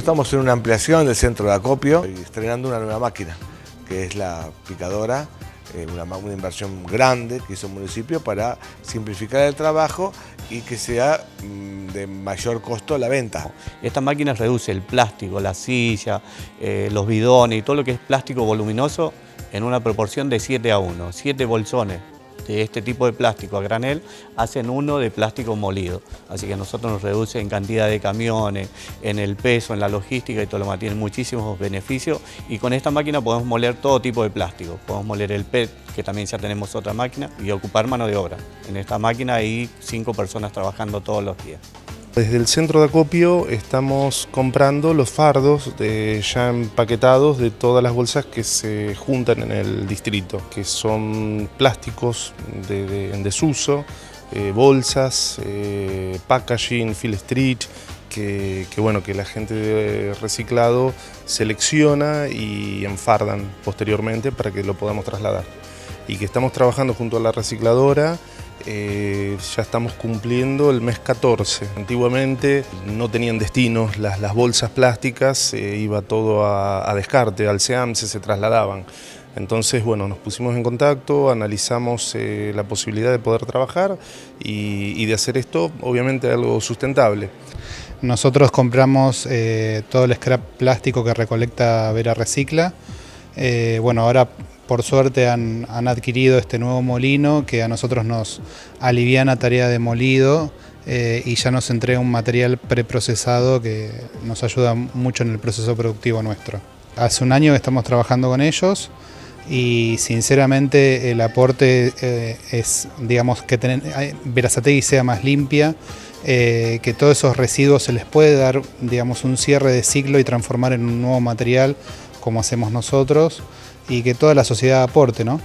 Estamos en una ampliación del centro de acopio y estrenando una nueva máquina, que es la picadora, eh, una, inversión grande que hizo el municipio para simplificar el trabajo y que sea mm, de mayor costo la venta. Esta máquina reduce el plástico, la silla, eh, los bidones y todo lo que es plástico voluminoso en una proporción de 7 a 1, 7 bolsones de este tipo de plástico a granel hacen uno de plástico molido. Así que nosotros nos reduce en cantidad de camiones, en el peso, en la logística y todo lo más. Tiene muchísimos beneficios y con esta máquina podemos moler todo tipo de plástico. Podemos moler el PET, que también ya tenemos otra máquina, y ocupar mano de obra. En esta máquina hay cinco personas trabajando todos los días. Desde el centro de acopio estamos comprando los fardos ya empaquetados de todas las bolsas que se juntan en el distrito, que son plásticos en desuso, eh, bolsas, eh, packaging, fill street, que, bueno, que la gente de reciclado selecciona y enfardan posteriormente para que lo podamos trasladar. Y que estamos trabajando junto a la recicladora eh, ya estamos cumpliendo el mes 14. Antiguamente no tenían destinos las, bolsas plásticas, iba todo a, descarte, al SEAMSE se trasladaban. Entonces, bueno, nos pusimos en contacto, analizamos eh, la posibilidad de poder trabajar y, de hacer esto, obviamente, algo sustentable. Nosotros compramos eh, todo el scrap plástico que recolecta Vera Recicla. Bueno, ahora por suerte han, adquirido este nuevo molino que a nosotros nos alivia la tarea de molido eh, y ya nos entrega un material preprocesado que nos ayuda mucho en el proceso productivo nuestro. Hace un año que estamos trabajando con ellos y sinceramente el aporte eh, es, digamos, que Verazategui sea más limpia, eh, que todos esos residuos se les puede dar, digamos, un cierre de ciclo y transformar en un nuevo material como hacemos nosotros y que toda la sociedad aporte, ¿no?